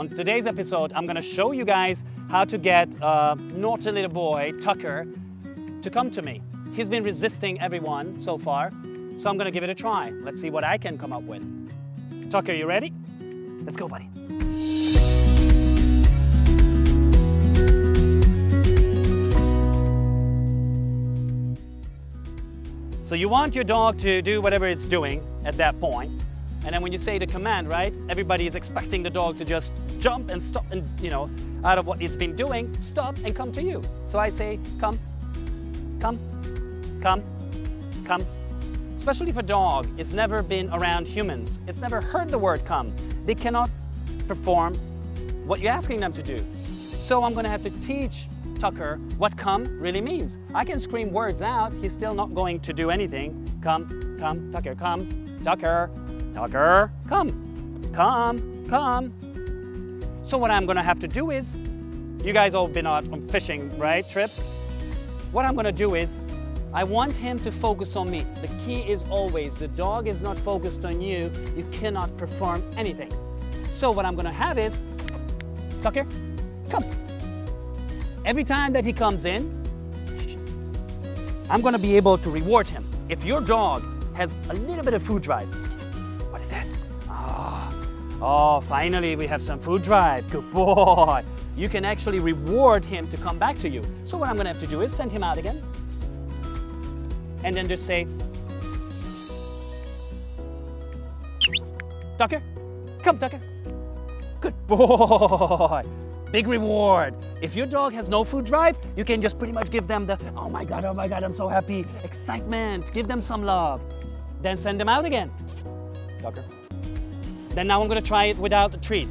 On today's episode, I'm gonna show you guys how to get a naughty little boy, Tucker, to come to me. He's been resisting everyone so far, so I'm gonna give it a try. Let's see what I can come up with. Tucker, you ready? Let's go, buddy. So you want your dog to do whatever it's doing at that point. And then when you say the command, right, everybody is expecting the dog to just jump and stop and, you know, out of what it's been doing, stop and come to you. So I say, come, come, come, come. Especially if a dog, it's never been around humans. It's never heard the word come. They cannot perform what you're asking them to do. So I'm gonna have to teach Tucker what come really means. I can scream words out, he's still not going to do anything. Come, come, Tucker, come, Tucker, Tucker, come, come, come. So what I'm gonna have to do is, you guys all been out on fishing, right, trips? What I'm gonna do is, I want him to focus on me. The key is always, the dog is not focused on you, you cannot perform anything. So what I'm gonna have is, Tucker, come. Every time that he comes in, I'm gonna be able to reward him. If your dog has a little bit of food drive, what is that? Ah, oh, finally we have some food drive, good boy. You can actually reward him to come back to you. So what I'm gonna have to do is send him out again, and then just say, Tucker, come Tucker. Good boy. Big reward. If your dog has no food drive, you can just pretty much give them the, oh my God, oh my God, I'm so happy, excitement, give them some love. Then send them out again. Tucker. Then now I'm gonna try it without a treat.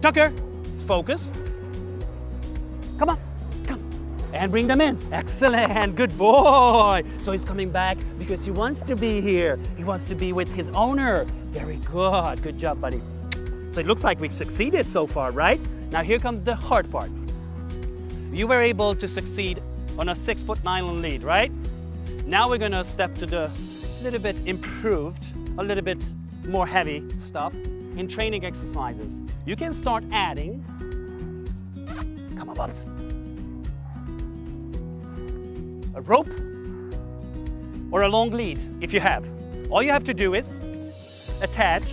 Tucker, focus. Come on, come. And bring them in. Excellent, good boy. So he's coming back because he wants to be here. He wants to be with his owner. Very good, good job, buddy. So it looks like we've succeeded so far, right? Now here comes the hard part. You were able to succeed on a six foot nylon lead, right? Now we're gonna step to the little bit improved, a little bit more heavy stuff in training exercises. You can start adding, come on Bubbles, a rope or a long lead if you have. All you have to do is attach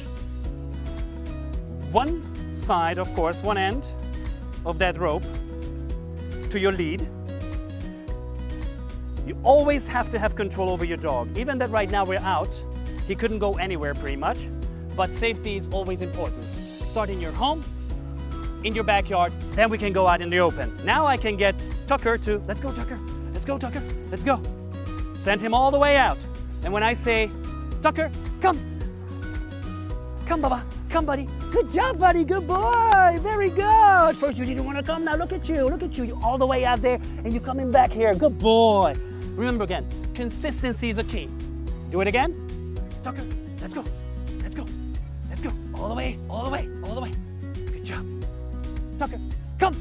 one side, of course, one end of that rope to your lead. You always have to have control over your dog. Even that right now we're out, he couldn't go anywhere pretty much, but safety is always important. Start in your home, in your backyard, then we can go out in the open. Now I can get Tucker to, let's go Tucker, let's go Tucker, let's go. Send him all the way out. And when I say, Tucker, come, come Baba, come buddy, Good job, buddy. Good boy. Very good. First you didn't want to come. Now look at you. Look at you. You're all the way out there and you're coming back here. Good boy. Remember again, consistency is a key. Do it again. Tucker, let's go. Let's go. Let's go. All the way, all the way, all the way. Good job. Tucker, come.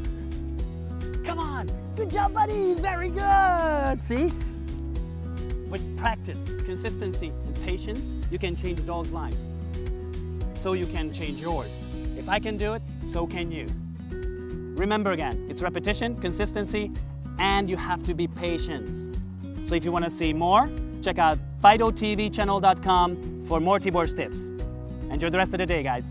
Come on. Good job, buddy. Very good. See? With practice, consistency, and patience, you can change dogs' lives so you can change yours. If I can do it, so can you. Remember again, it's repetition, consistency, and you have to be patient. So if you want to see more, check out FidoTVchannel.com for more Tibor's tips. Enjoy the rest of the day, guys.